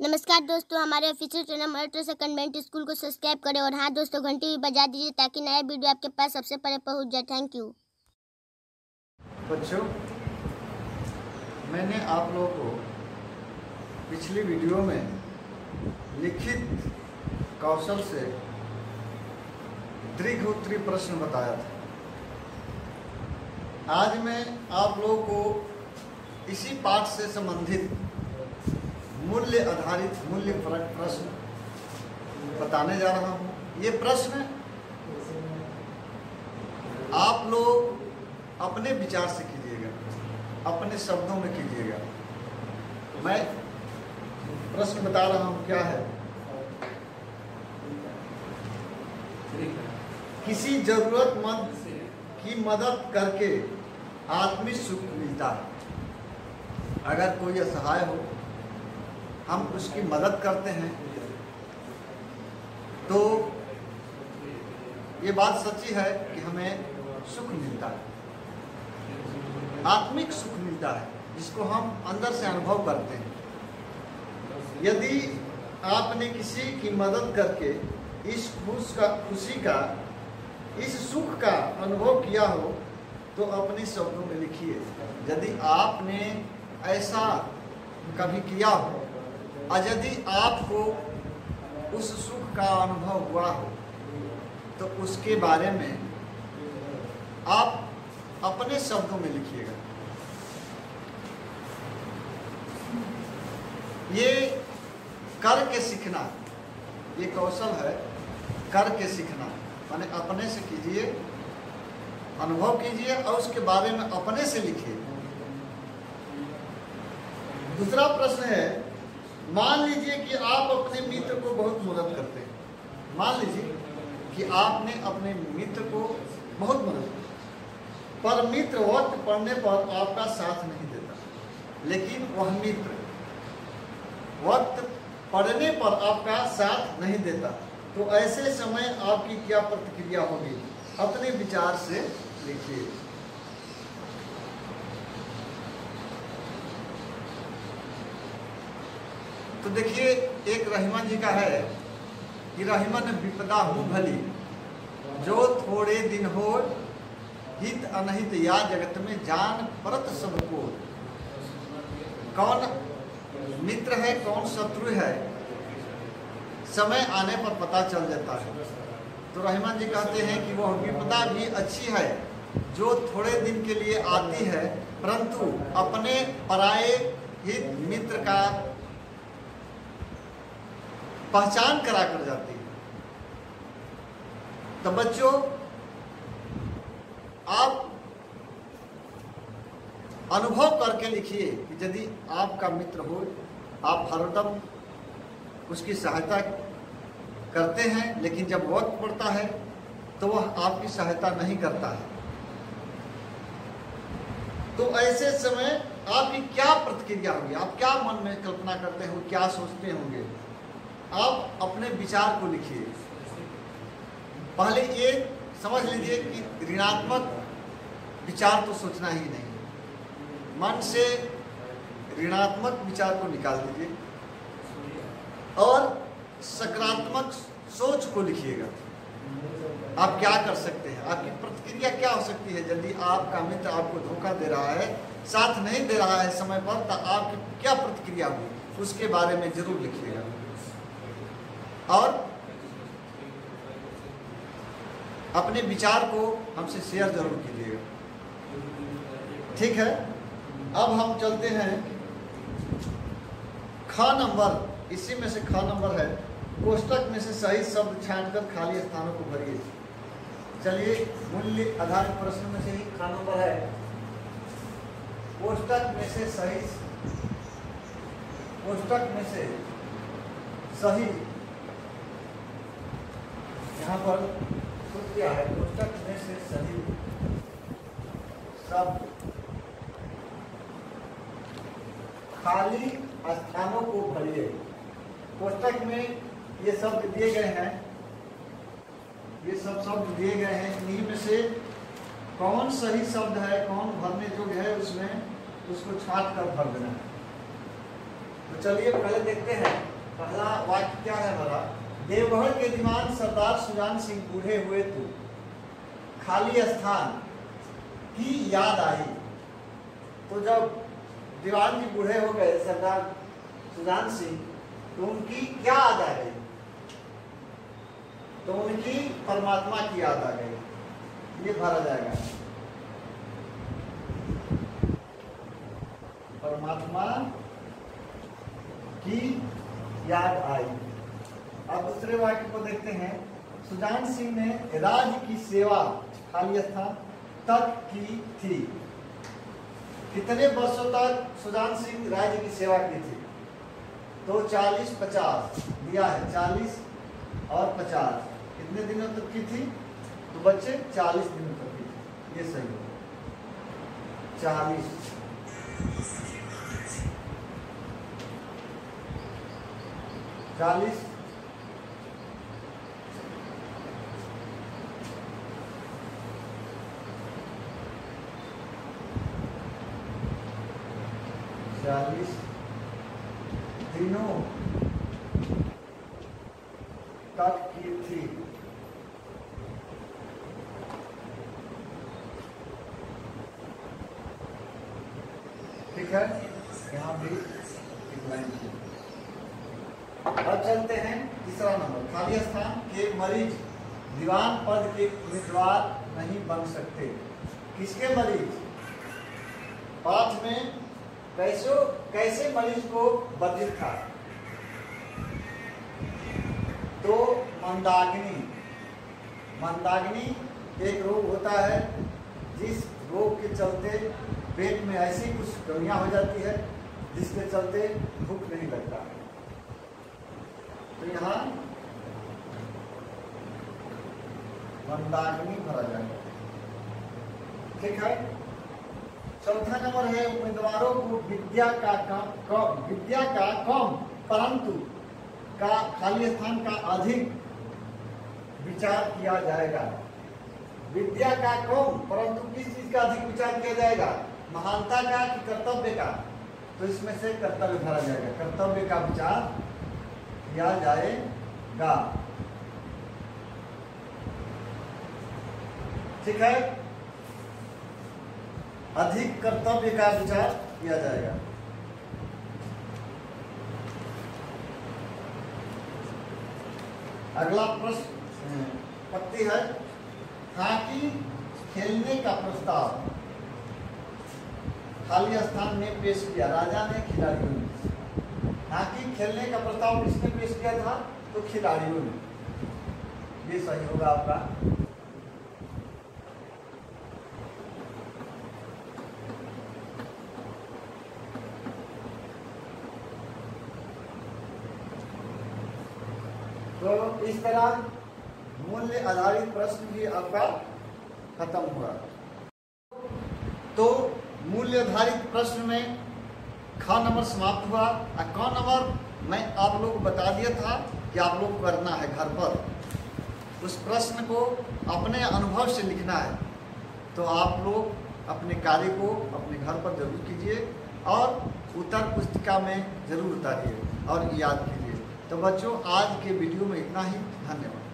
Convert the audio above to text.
नमस्कार दोस्तों, हमारे ऑफिशियल चैनल मल्टर कन्वेंट स्कूल को सब्सक्राइब करें और हाँ दोस्तों, घंटी भी बजा दीजिए ताकि नया वीडियो आपके पास सबसे पहले पहुँच जाए। थैंक यू बच्चों, मैंने आप लोगों को पिछली वीडियो में लिखित कौशल से दीर्घ प्रश्न बताया था। आज मैं आप लोगों को इसी पाठ से संबंधित मूल्य आधारित मूल्य प्रश्न बताने जा रहा हूँ। ये प्रश्न आप लोग अपने विचार से कीजिएगा, अपने शब्दों में कीजिएगा। मैं प्रश्न बता रहा हूँ, क्या है? किसी जरूरतमंद की मदद करके आत्मिक सुख मिलता है। अगर कोई असहाय हो हम उसकी मदद करते हैं। तो ये बात सच्ची है कि हमें सुख मिलता है। आत्मिक सुख मिलता है, जिसको हम अंदर से अनुभव करते हैं। यदि आपने किसी की मदद करके इस खुश का, खुशी का, इस सुख का अनुभव किया हो तो अपने शब्दों में लिखिए, यदि आपने ऐसा कभी किया हो और यदि आपको उस सुख का अनुभव हुआ हो तो उसके बारे में आप अपने शब्दों में लिखिएगा। ये कर के सीखना, ये कौशल है कर के सीखना। माने अपने से कीजिए, अनुभव कीजिए और उसके बारे में अपने से लिखिए। दूसरा प्रश्न है मान लीजिए कि आप अपने मित्र को बहुत मदद करते हैं। मान लीजिए कि आपने अपने मित्र को बहुत मदद की। पर मित्र वक्त पड़ने पर आपका साथ नहीं देता। लेकिन वह मित्र वक्त पड़ने पर आपका साथ नहीं देता। तो ऐसे समय आपकी क्या प्रतिक्रिया होगी? अपने विचार से लिखिए तो देखिए, एक रहीमन जी का है कि रहीमन विपदा हूँ भली, जो थोड़े दिन हो हित अनहित या जगत में जान परत सबको। कौन मित्र है, कौन शत्रु है, समय आने पर पता चल जाता है। तो रहमान जी कहते हैं कि वह विपदा भी अच्छी है, जो थोड़े दिन के लिए आती है, परंतु अपने पराये हित मित्र का पहचान करा कर जाती है। तो बच्चों, आप अनुभव करके लिखिए कि यदि आपका मित्र हो, आप हरदम उसकी सहायता करते हैं, लेकिन जब वक्त पड़ता है तो वह आपकी सहायता नहीं करता है। तो ऐसे समय आपकी क्या प्रतिक्रिया होगी? आप क्या मन में कल्पना करते हो, क्या सोचते होंगे? आप अपने विचार को लिखिए। पहले ये समझ लीजिए कि ऋणात्मक विचार तो सोचना ही नहीं। मन से ऋणात्मक विचार को निकाल दीजिए और सकारात्मक सोच को लिखिएगा। आप क्या कर सकते हैं? आपकी प्रतिक्रिया क्या हो सकती है? यदि आपका मित्र आपको धोखा दे रहा है, साथ नहीं दे रहा है समय पर तो आपकी क्या प्रतिक्रिया होगी? उसके बारे में ज़रूर लिखिएगा। और अपने विचार को हमसे शेयर ज़रूर कीजिएगा। ठीक है? अब हम चलते हैं। ख नंबर, इसी में से ख नंबर है। कोष्टक में से सही शब्द छांटकर खाली स्थानों को भरिए। चलिए, मूल्य आधारित प्रश्न में से ही ख नंबर है। कोष्टक में से सही कोष्टक में से सही यहाँ पर क्या है? कोष्टक में से सही शब्द खाली स्थानों को भरिए। कोष्टक में ये शब्द दिए गए हैं। ये सब शब्द दिए गए हैं। इन्हीं में से कौन सही शब्द है, कौन भरने योग्य है, उसमें उसको छाट कर भर देना है। तो चलिए पहले देखते हैं। पहला वाक्य क्या है हमारा? देवगढ़ के दीवान सरदार सुजान सिंह बूढ़े हुए तो खाली स्थान की याद आई। तो जब दीवान जी बूढ़े हो गए, सरदार सुजान सिंह तो उनकी क्या याद आ गई? तो उनकी परमात्मा की याद आ गई। ये भरा जाएगा। परमात्मा की याद आई। अब दूसरे वाक्य को देखते हैं। सुजान सिंह ने राज्य की सेवा खाली स्थान तक की थी। कितने वर्षों तक सुजान सिंह राज्य की सेवा की थी? तो 40 50 दिया है 40 और 50 कितने दिनों तक की थी? तो बच्चे 40 दिनों तक की थी। ये सही हो। चालीस। चालीस। चालीस। दिनों तक की थी। ठीक है? यहाँ भी एक लाइन थी अब चलते हैं तीसरा नंबर। खाली स्थान के मरीज़ दीवान पद के उम्मीदवार नहीं बन सकते। किसके मरीज़? पाठ में कैसे कैसे मरीज़ को बधिर था? तो मंदाग्नि। मंदाग्नि एक रोग होता है, जिस रोग के चलते पेट में ऐसी कुछ कमियाँ हो जाती है, जिसके चलते भूख नहीं लगता। तो यहाँ मंदाग्नि भरा जाएगा। ठीक है? चौथा नंबर है उम्मीदवारों को विद्या का कम विद्या का कम, परंतु का खाली स्थान का अधिक विचार किया जाएगा। विद्या का कम, परंतु किस चीज़ का अधिक विचार किया जाएगा? महानता का कि कर्तव्य का? तो इसमें से कर्तव्य भरा जाएगा। कर्तव्य का विचार किया जाएगा। ठीक है? अधिक कर्तव्य का विचार किया जाएगा। अगला प्रश्न पत्ती है, हॉकी खेलने का प्रस्ताव। खाली स्थान में पेश किया, राजा ने खिलाड़ियों ने हॉकी खेलने का प्रस्ताव किसने पेश किया था? तो खिलाड़ियों ने ये सही होगा आपका तो इस तरह मूल्य आधारित प्रश्न भी आपका खत्म हुआ। तो मूल्य आधारित प्रश्न में ख नंबर समाप्त हुआ। और क नंबर मैं आप लोग को बता दिया था कि आप लोग करना है घर पर। उस प्रश्न को अपने अनुभव से लिखना है। तो आप लोग अपने कार्य को अपने घर पर ज़रूर कीजिए और उत्तर पुस्तिका में ज़रूर उतारिए और याद कीजिए। तो बच्चों आज के वीडियो में इतना ही। धन्यवाद।